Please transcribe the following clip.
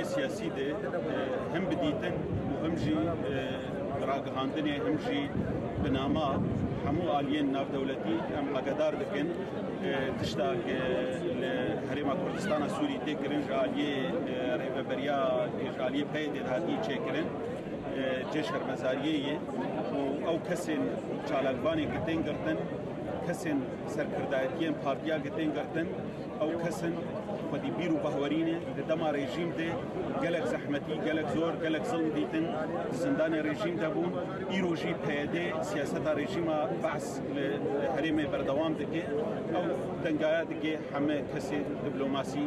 گفتگوی سیاسی ده هم بدیتن و هم جی راگهاندن هم جی بناما همو آلین ناف دولتی هم مقدار دکن تشتا هرما کردستان سوری تکرن جالی ریوبریا جالی پید هاتی چکرن جشر مزاریه و او کسین چالکوانی کتن گردن کەسێن سەرکردایەتیان پارتیا گەتێن گردن ئەو کەسن خودی بیر و بەهوەرینێ لە دەما ڕێژیم دێ گەلک زەحمەتی گەلک زۆر گەلک زڵم دیتن زندانی ڕێژیم دەبوون ئیرۆژی پێدێ سیاسەتا ڕێژیمە بەس لە هەرێمێ بەردەوام دەکێ ئەو دەنگایە دگێ هەمە کەسێ دیبلۆماسی